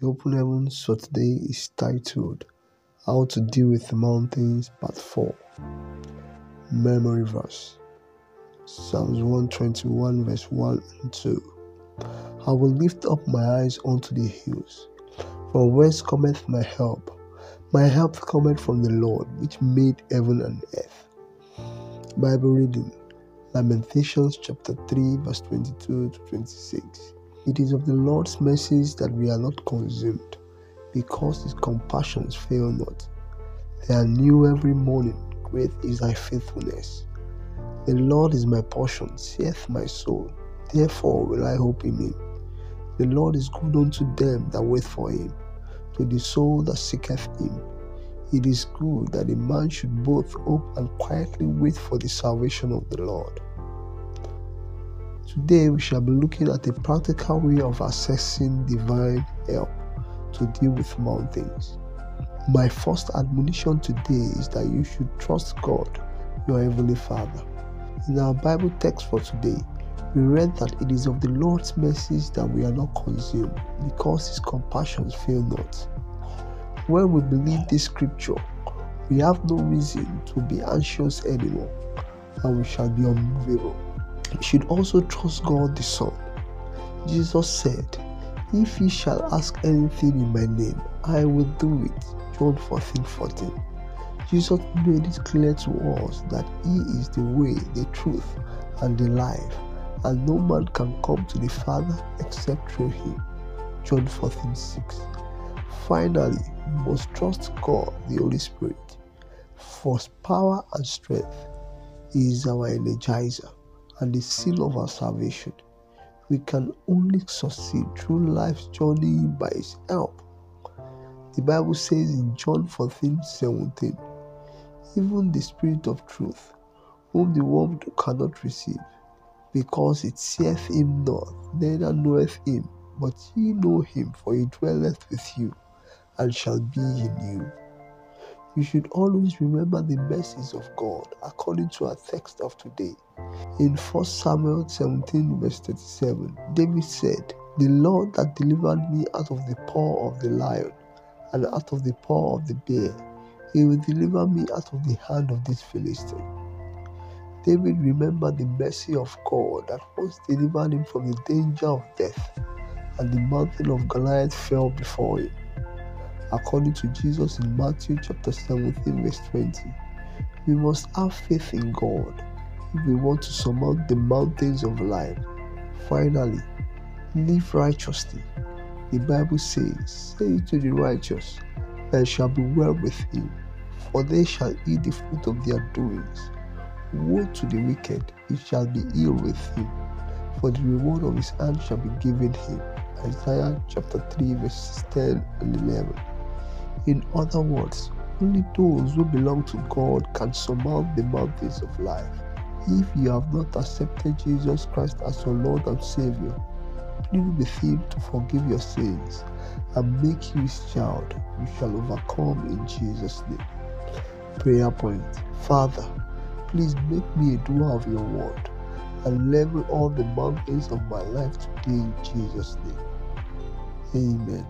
The Open for today is titled How to Deal with the Mountains Part 4. Memory Verse Psalms 121, verse 1 and 2. I will lift up my eyes unto the hills, from whence cometh my help. My help cometh from the Lord, which made heaven and earth. Bible reading Lamentations chapter 3, verse 22 to 26. It is of the Lord's mercies that we are not consumed, because his compassions fail not. They are new every morning, great is thy faithfulness. The Lord is my portion, saith my soul. Therefore will I hope in him. The Lord is good unto them that wait for him, to the soul that seeketh him. It is good that a man should both hope and quietly wait for the salvation of the Lord. Today, we shall be looking at a practical way of accessing divine help to deal with mountains. My first admonition today is that you should trust God, your Heavenly Father. In our Bible text for today, we read that it is of the Lord's mercies that we are not consumed, because His compassions fail not. When we believe this scripture, we have no reason to be anxious anymore, and we shall be unmovable. You should also trust God the Son. Jesus said, If ye shall ask anything in my name, I will do it. John 14 14. Jesus made it clear to us that He is the way, the truth, and the life, and no man can come to the Father except through Him. John 14 6. Finally, we must trust God, the Holy Spirit. For power and strength He is our energizer and the seal of our salvation. We can only succeed through life's journey by His help. The Bible says in John 14 17, even the Spirit of truth, whom the world cannot receive, because it seeth him not, neither knoweth him, but ye know him, for he dwelleth with you, and shall be in you. You should always remember the mercies of God according to our text of today. In 1 Samuel 17, verse 37, David said, The Lord that delivered me out of the paw of the lion and out of the paw of the bear, he will deliver me out of the hand of this Philistine. David remembered the mercy of God that once delivered him from the danger of death, and the mountain of Goliath fell before him according to Jesus in Matthew chapter 17, verse 20. We must have faith in God if we want to surmount the mountains of life. Finally, live righteously. The Bible says, Say to the righteous, There shall be well with him, for they shall eat the fruit of their doings. Woe to the wicked, it shall be ill with him, for the reward of his hand shall be given him. Isaiah chapter 3, verses 10 and 11. In other words, only those who belong to God can surmount the mountains of life. If you have not accepted Jesus Christ as your Lord and Savior, plead with Him to forgive your sins and make you His child. You shall overcome in Jesus' name. Prayer point Father, please make me a doer of your word and level all the mountains of my life today in Jesus' name. Amen.